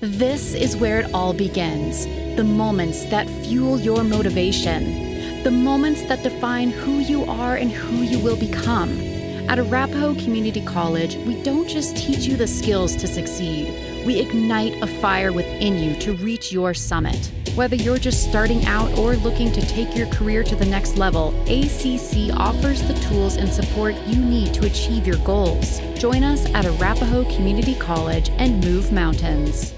This is where it all begins the moments that fuel your motivation, the moments that define who you are and who you will become. At Arapahoe Community College, we don't just teach you the skills to succeed, we ignite a fire within you to reach your summit. Whether you're just starting out or looking to take your career to the next level, ACC offers the tools and support you need to achieve your goals. Join us at Arapahoe Community College and move mountains.